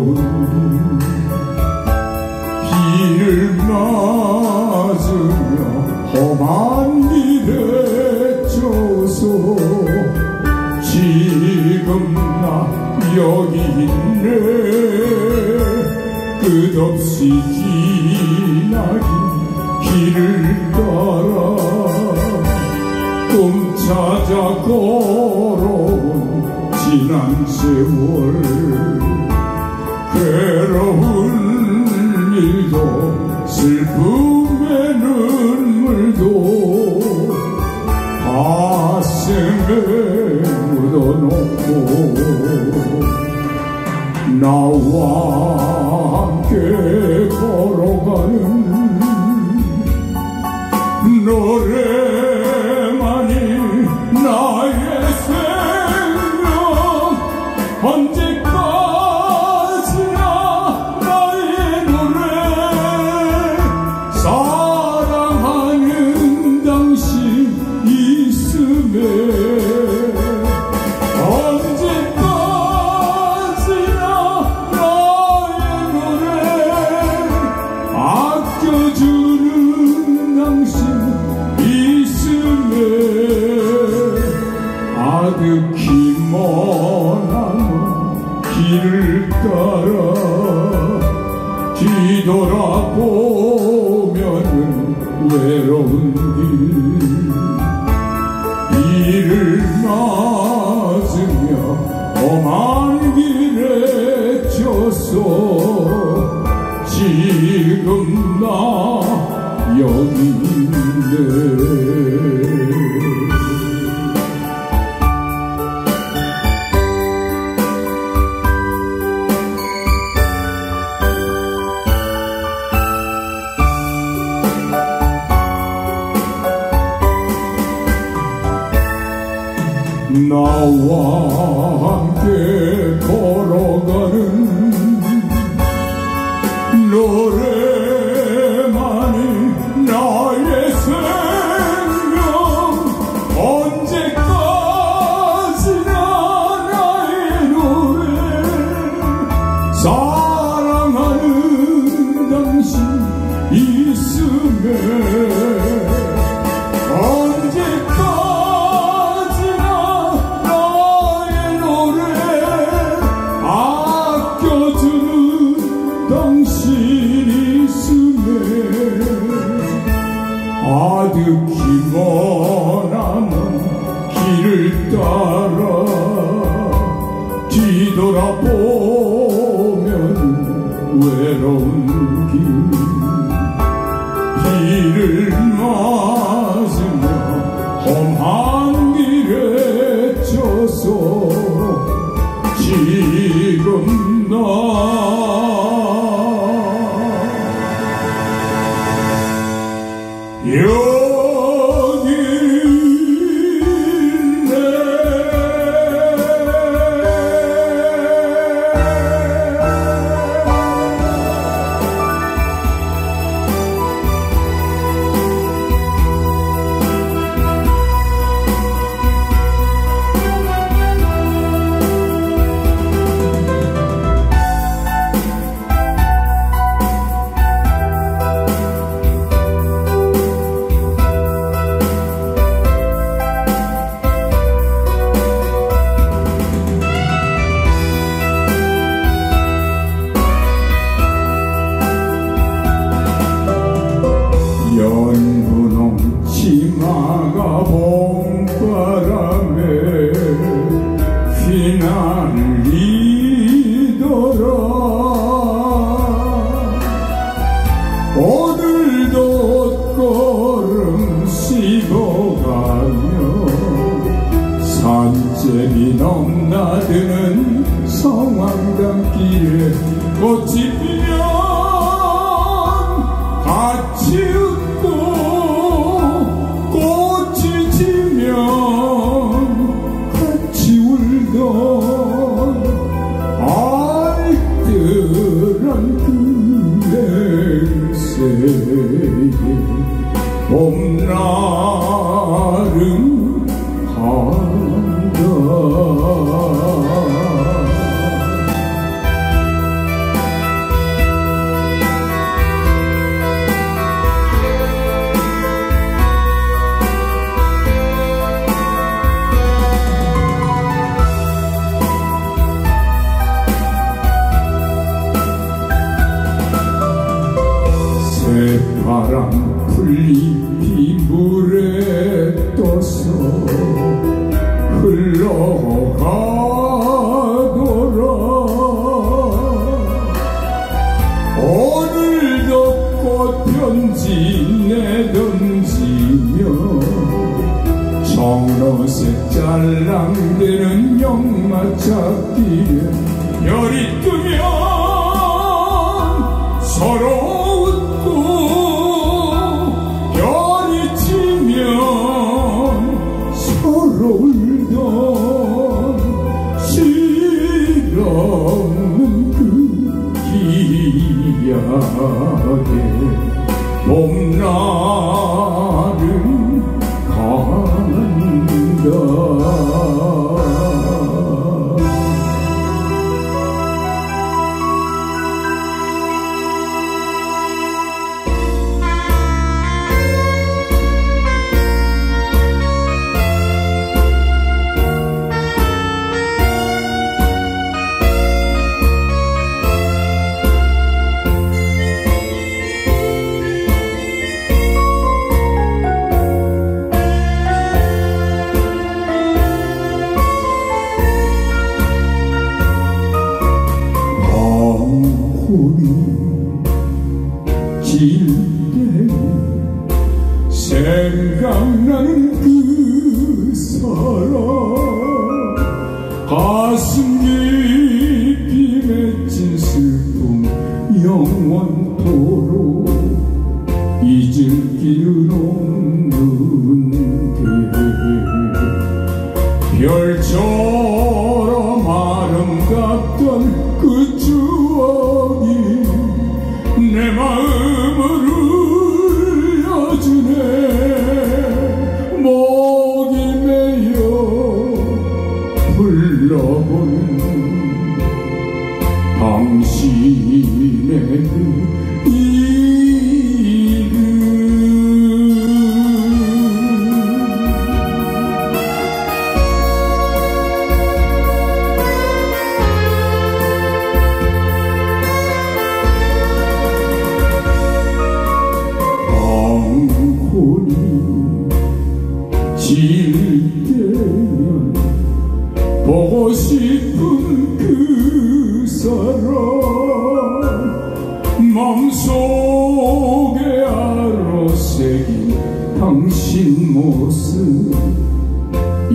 외로운 길을 맞으며 험한 길에 쪄서 지금 나 여기 있네 끝없이 지나긴 길을 따라 꿈 찾아 걸어온 지난 세월 괴로운 일도 슬픔의 눈물도 가슴에 묻어놓고 나와 함께 걸어가는 뒤돌아보면은 외로운 길. 이를 맞으며 험한 길에 져서 지금 나 여기 있네 나와 함께 걸어가는 노래만이 나의 생명 언제까지나 나의 노래 사랑하는 당신 있음에 어색 잘랑대는 역마차 길에 열이 뜨면 Your joy.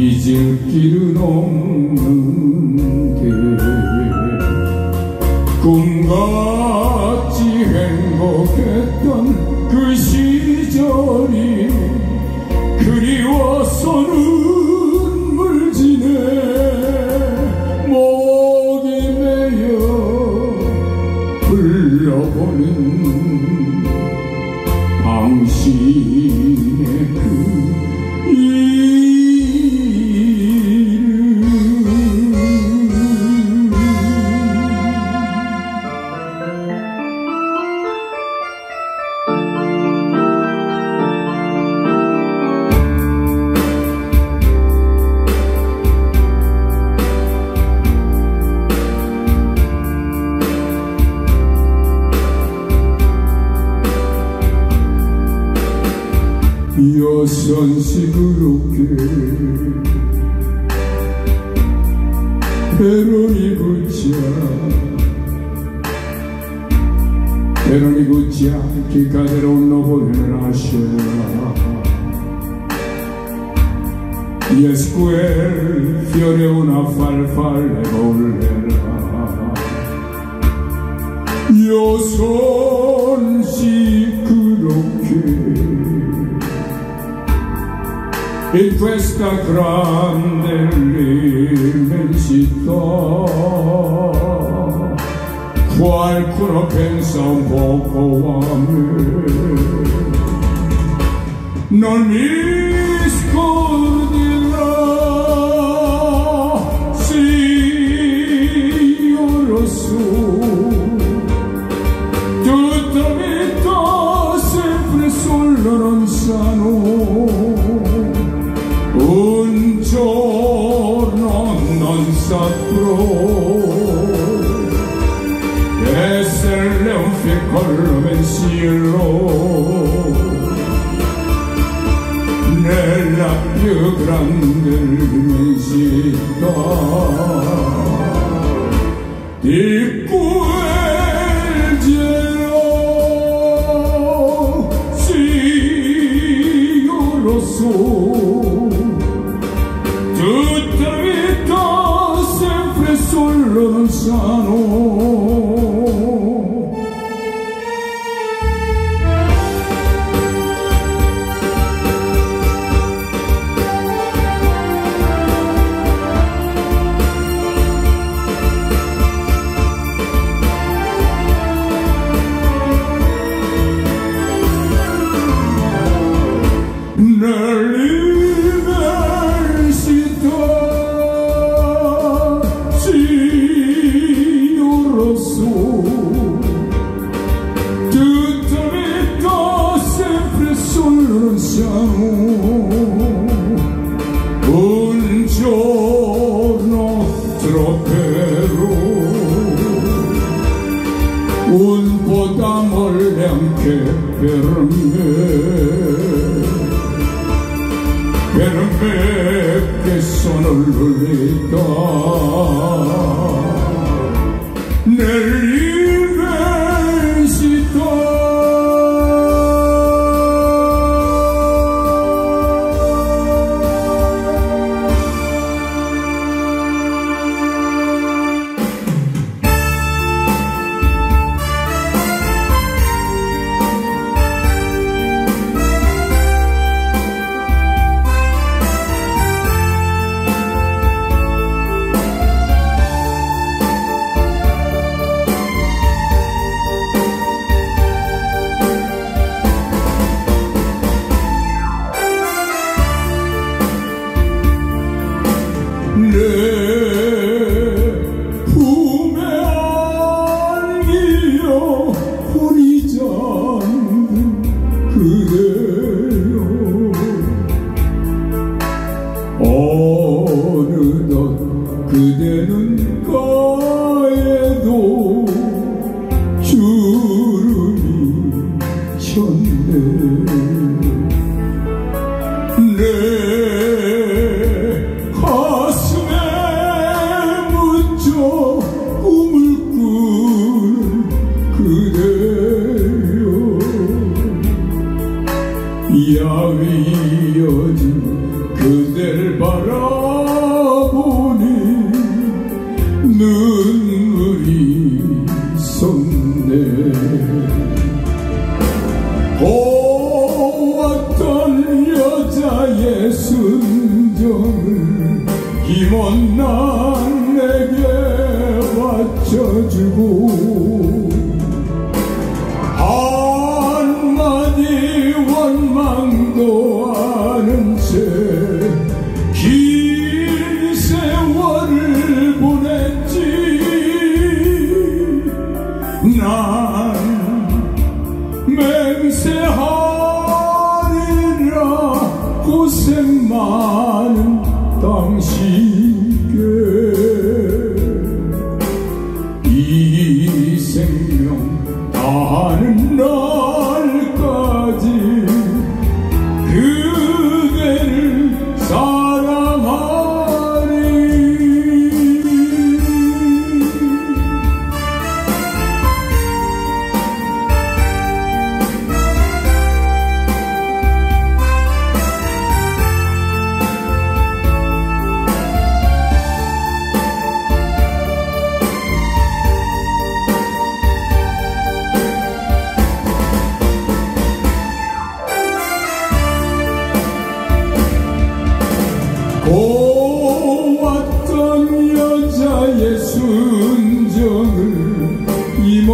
이제길은 없는 per ogni Peroni per ogni Guccia che caderò un caderanno poi nascerà. Yes quel fiore una farfalla volerà Io son sicuro che in questa grande og ensom borg over mø. Når 난 맹세하리라 고생만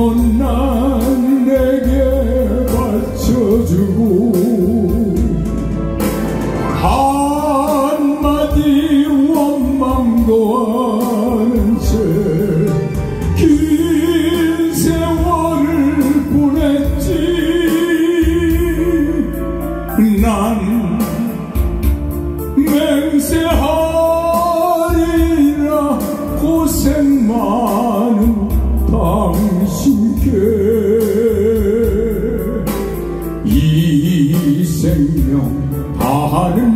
Oh. 하는